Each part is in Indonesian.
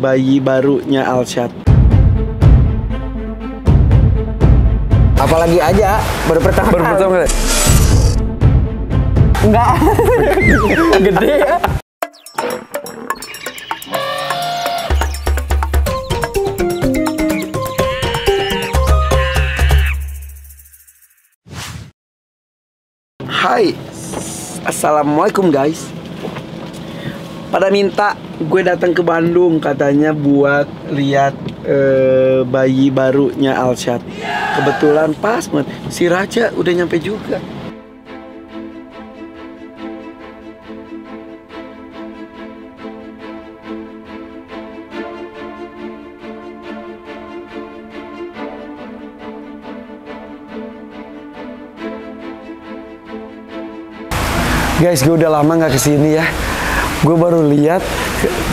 bayi barunya Alshad. Apalagi aja baru pertama Baru pertama kali. Enggak. Gede ya. Hai, assalamualaikum guys. Pada minta gue datang ke Bandung katanya buat lihat eh, bayi barunya Alshad. Kebetulan pas banget si Raja udah nyampe juga. Guys, gue udah lama nggak ke sini ya. Gue baru lihat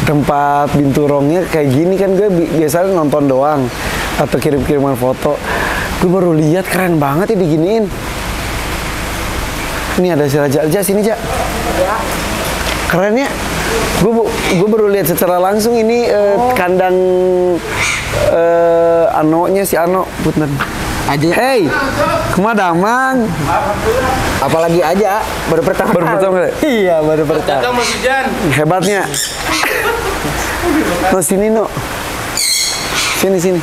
tempat binturongnya kayak gini kan gue bi- biasanya nonton doang atau kirim-kiriman foto. Gue baru lihat keren banget ya diginiin. Ini ada si Raja Aja sini, Jak. Keren ya. Gue gue baru lihat secara langsung ini eh, kandang eh, Anonya si Ano Punten. Aja. Hey, kemadamang. Apalagi aja baru pertama Baru pertama kali? Iya, baru pertama. Hebatnya. No sini no. Sini sini.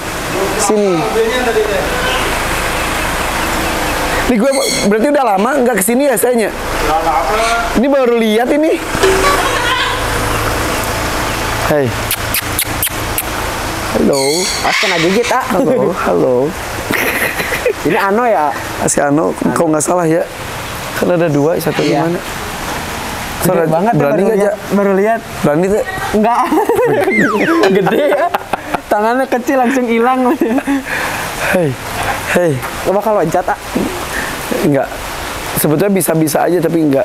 Sini. Ini gue berarti udah lama nggak ke sini ya sayanya? Ini baru lihat ini. Hey. Halo. Pas kena gigit, ah. Halo. Halo. Ini Ano ya? Si Ano, kau nggak salah ya? Kan ada dua, satu di Iya. mana? Gede banget ya, berani baru? Baru lihat. Berani tuh? Enggak. Gede ya. Tangannya kecil langsung hilang. Hei, hei. Lo bakal loncat, ah. Enggak. Sebetulnya bisa-bisa aja tapi enggak.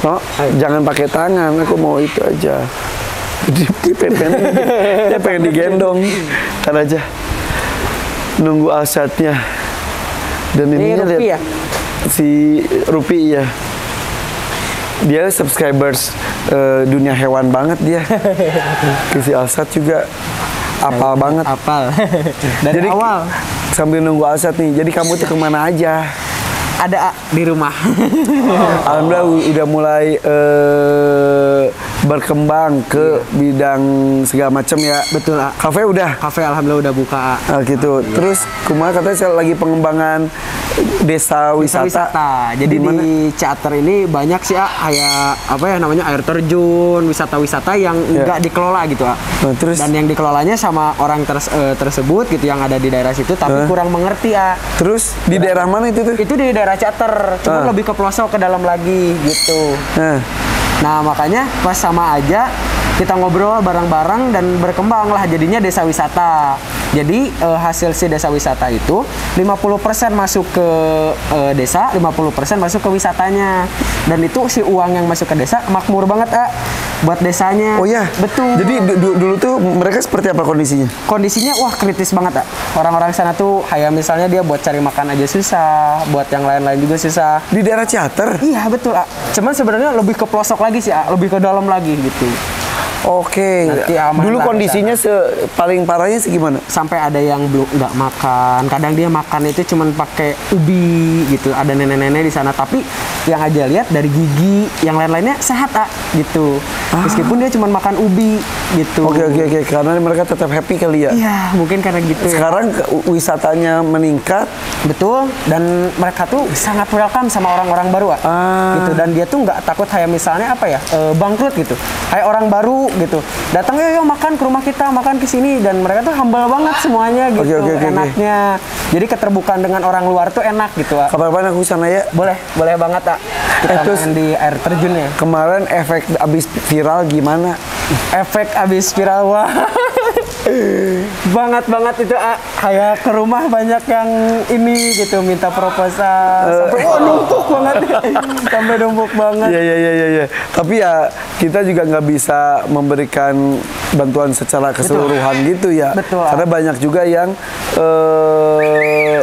No, jangan pakai tangan. Aku mau itu aja. Dia pengen, dia pengen digendong. Ntar aja. Nunggu asetnya. Dan Ini ininya Rupi lihat. Si Rupi ya. Dia subscribers eh, dunia hewan banget dia. si Asad juga apal banget. Apal. Dari Jadi awal. sambil nunggu Asad nih. Jadi kamu tuh ke mana aja? Ada di rumah. Alhamdulillah udah mulai eh, berkembang ke bidang segala macam ya. Betul, ah. Kafe udah. Kafe alhamdulillah udah buka. ah. Ah, gitu. Terus kemarin katanya saya lagi pengembangan desa Wisata. wisata. Jadi Di mana? di Ciater ini banyak sih ah, kayak apa ya namanya air terjun, wisata-wisata yang Ya. enggak dikelola gitu ah. Nah, terus? Dan yang dikelolanya sama orang eh, tersebut gitu yang ada di daerah situ tapi Hah? kurang mengerti ah. Terus di daerah mana itu tuh? Itu di daerah Ciater, cuma Ah. lebih ke pelosok ke dalam lagi gitu. Nah, Nah makanya pas sama aja kita ngobrol bareng-bareng dan berkembang lah jadinya desa wisata. Jadi eh, hasil si desa wisata itu 50% masuk ke eh, desa, 50% masuk ke wisatanya. Dan itu si uang yang masuk ke desa makmur banget ah buat desanya. oh ya. Betul. Jadi du- du- dulu tuh mereka seperti apa kondisinya? kondisinya wah kritis banget ah. Orang-orang sana tuh kayak misalnya dia buat cari makan aja susah, buat yang lain-lain juga susah. Di daerah Ciater. Iya betul, ah. Cuman sebenarnya lebih ke pelosok lagi sih, ah. lebih ke dalam lagi gitu. Oke. Nanti aman Dulu kondisinya se paling parahnya segimana? Sampai ada yang belum nggak makan. Kadang dia makan itu cuman pakai ubi gitu. Ada nenek-nenek di sana. Tapi yang aja lihat dari gigi, yang lain-lainnya sehat ah gitu. Meskipun dia cuman makan ubi gitu. Oke oke oke. Karena mereka tetap happy kali ya. Iya, mungkin karena gitu. ya. Sekarang ke- wisatanya meningkat. Betul, dan mereka tuh sangat welcome sama orang-orang baru, ah. Ah. gitu. Dan dia tuh nggak takut kayak misalnya apa ya, eh, bangkrut gitu. Kayak orang baru gitu, datang yuk, yuk makan ke rumah kita, makan ke sini, dan mereka tuh humble banget semuanya gitu, oke, oke, oke. enaknya. Jadi keterbukaan dengan orang luar tuh enak gitu, ah. Kapan-kapan aku sana ya. Boleh, boleh banget, ah. Kita Eh, terus- main di air terjunnya. Kemarin efek abis viral gimana? Efek abis viral wah. banget banget itu ah. kayak ke rumah banyak yang ini gitu minta proposal sampai wah numpuk banget sampai numpuk banget Iya iya iya iya. iya. Tapi ya kita juga nggak bisa memberikan bantuan secara keseluruhan gitu ya. Betul. Karena banyak juga yang eh,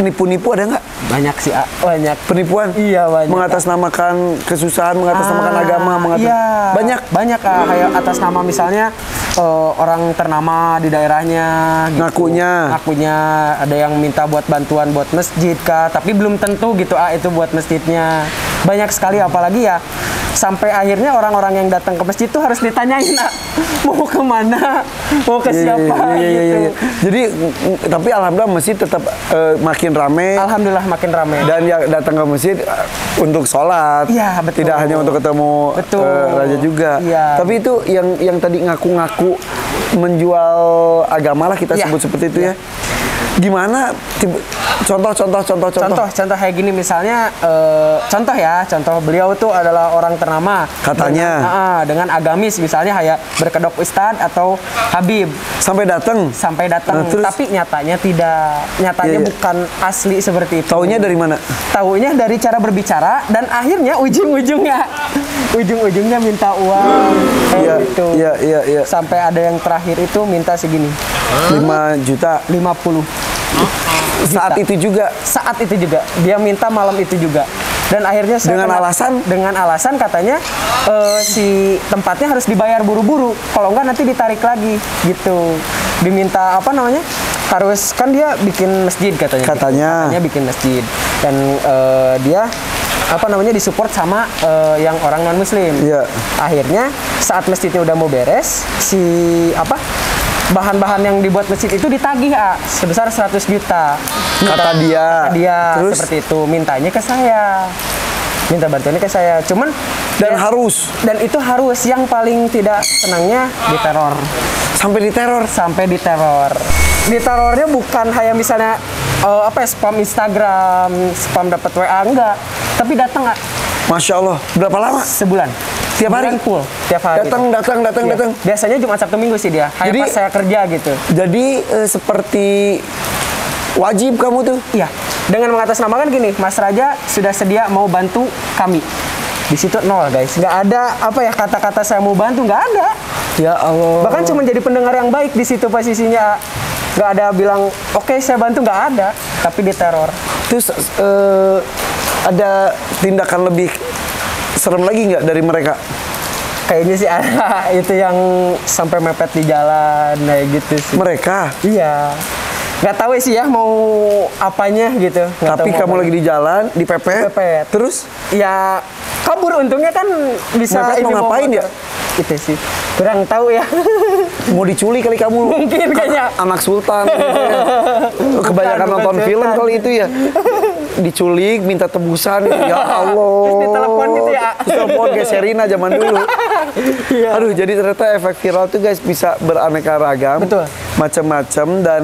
nipu-nipu ada nggak? banyak sih ah. banyak Penipuan? Iya, banyak. Mengatasnamakan kesusahan, mengatasnamakan Ah, agama, mengatas... iya. banyak. banyak ah, kayak atas nama misalnya eh, orang ternama di daerahnya gitu. Ngakunya. ngakunya ada yang minta buat bantuan buat masjid kah tapi belum tentu gitu ah itu buat masjidnya banyak sekali apalagi ya sampai akhirnya orang-orang yang datang ke masjid itu harus ditanyain ah, mau ke mana mau ke Iya, siapa iya, iya, iya, gitu iya. Jadi tapi alhamdulillah masjid tetap eh, makin rame alhamdulillah makin ramai dan yang datang ke masjid eh, untuk sholat. Iya, betul. Tidak hanya untuk ketemu Betul. eh, raja juga. Iya. Tapi itu yang yang tadi ngaku-ngaku menjual agama lah kita Iya. sebut seperti itu ya. Gimana tiba- contoh-contoh contoh-contoh Contoh, contoh kayak gini misalnya, eh, contoh ya, contoh beliau tuh adalah orang ternama. Katanya. Dengan, ah, dengan agamis misalnya kayak berkedok ustad atau habib sampai datang. sampai datang, Nah, terus? tapi nyatanya tidak, nyatanya Iya, iya. bukan asli seperti itu. Taunya dari mana? Taunya dari cara berbicara dan akhirnya ujung-ujungnya, ujung-ujungnya minta uang kayak Iya, gitu. iya, iya, iya. Sampai ada yang terakhir itu minta segini, 5 juta 50 saat itu juga. saat itu juga. Dia minta malam itu juga. Dan akhirnya saya Dengan kena- alasan? dengan alasan katanya eh, si tempatnya harus dibayar buru-buru. Kalau enggak nanti ditarik lagi gitu. Diminta apa namanya? Harus kan dia bikin masjid katanya. Katanya. katanya bikin masjid. Dan eh, dia apa namanya disupport sama eh, yang orang non muslim Iya. akhirnya saat masjidnya udah mau beres si apa bahan-bahan yang dibuat masjid itu ditagih ah, sebesar 100 juta. Kata dia. Kata dia Terus? seperti itu. Mintanya ke saya. Minta bantuannya ke saya. Cuman Dan dia- harus? dan itu harus. Yang paling tidak senangnya diteror. Sampai diteror. sampai diteror. Diterornya bukan kayak misalnya eh, apa ya, spam Instagram spam dapat WA enggak. Tapi datang Masya Allah. Berapa lama? sebulan Tiap hari? Full tiap hari Datang, datang, datang, Iya. datang. biasanya Jumat Sabtu Minggu sih dia kayak Jadi- pas saya kerja gitu Jadi eh, seperti wajib kamu tuh. Iya, dengan mengatasnamakan gini, Mas Raja sudah sedia mau bantu kami. Di situ nol guys, nggak ada apa ya kata-kata saya mau bantu, nggak ada. Ya Allah. Bahkan cuma jadi pendengar yang baik di situ posisinya. Nggak ada bilang, oke saya bantu, nggak ada. Tapi diteror. Terus eh, ada tindakan lebih serem lagi nggak dari mereka? Kayaknya sih ada itu yang sampai mepet di jalan kayak gitu sih. Mereka. Iya. Nggak tahu sih ya mau apanya gitu. Nggak Tapi mau kamu apa. lagi di jalan, dipepet. Dipepet. Terus ya kabur untungnya kan bisa Mepet mau ini bawa ngapain motor. ya? Itu sih. Kurang tahu ya. mau diculik kali kamu. Mungkin kayaknya. Anak sultan. gitu ya. Kebanyakan bukan nonton film kali itu ya. Diculik, minta tebusan. Ya Allah. Terus ditelepon gitu ya? Telepon kayak Serina zaman dulu. Iya. Aduh, jadi ternyata efek viral tuh guys bisa beraneka ragam, Betul. macam-macam dan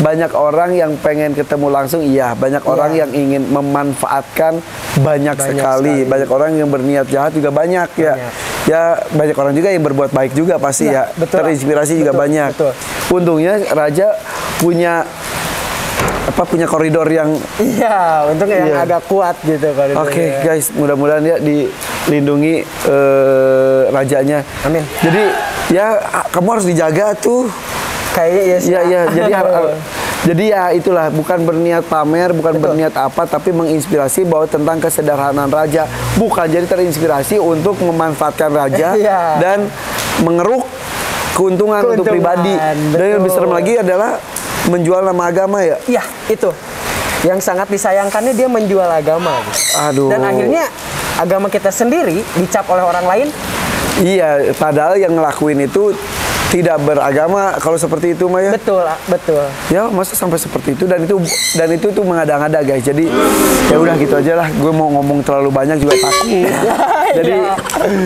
banyak orang yang pengen ketemu langsung, iya. Banyak orang yang ingin memanfaatkan banyak, sekali. sekali. Banyak orang yang berniat jahat juga banyak, ya. Banyak. Ya banyak orang juga yang berbuat baik juga pasti Iya, ya. betul. Terinspirasi juga Betul, banyak. betul. Untungnya Raja punya apa punya koridor yang Iya, untungnya yang Iya. agak kuat gitu kalau Oke ya. guys, mudah-mudahan ya dilindungi eh, rajanya. Amin. Jadi ya kamu harus dijaga tuh. Kayaknya iya sih. Iya iya. Jadi har- har- jadi ya itulah bukan berniat pamer, bukan berniat apa, tapi menginspirasi bahwa tentang kesederhanaan raja. Bukan jadi terinspirasi untuk memanfaatkan raja Iya. dan mengeruk keuntungan, untuk Keuntungan, pribadi. Dan yang lebih betul. serem lagi adalah menjual nama agama ya. Iya, itu. Yang sangat disayangkannya dia menjual agama. Aduh. Dan akhirnya agama kita sendiri dicap oleh orang lain Iya, padahal yang ngelakuin itu tidak beragama kalau seperti itu Maya. betul, betul. Ya, masa sampai seperti itu dan itu dan itu tuh mengada-ngada guys. Jadi ya udah gitu aja lah. Gue mau ngomong terlalu banyak juga takut. Jadi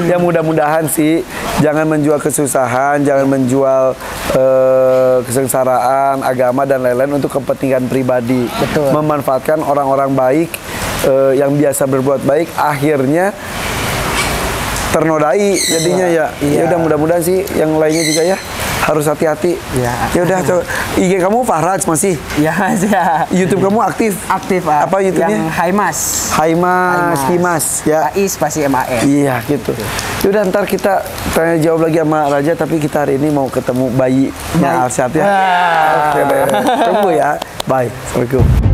ya mudah-mudahan sih jangan menjual kesusahan, jangan menjual eh, kesengsaraan agama dan lain-lain untuk kepentingan pribadi. Betul. Memanfaatkan orang-orang baik eh, yang biasa berbuat baik akhirnya ternodai jadinya ya. Iya. Ya udah mudah-mudahan sih yang lainnya juga ya harus hati-hati. Iya. Ya udah coba. IG kamu Fahraj masih. Ya, ya. YouTube kamu aktif. Aktif, ah. Apa YouTube-nya? Yang Haimas. Haimas, Himas ya. Ais pasti MAS. Iya gitu. Ya udah ntar kita tanya jawab lagi sama Raja tapi kita hari ini mau ketemu bayinya Bayi. Arsyad ya. Oke deh. Tunggu ya. Bye. Assalamualaikum.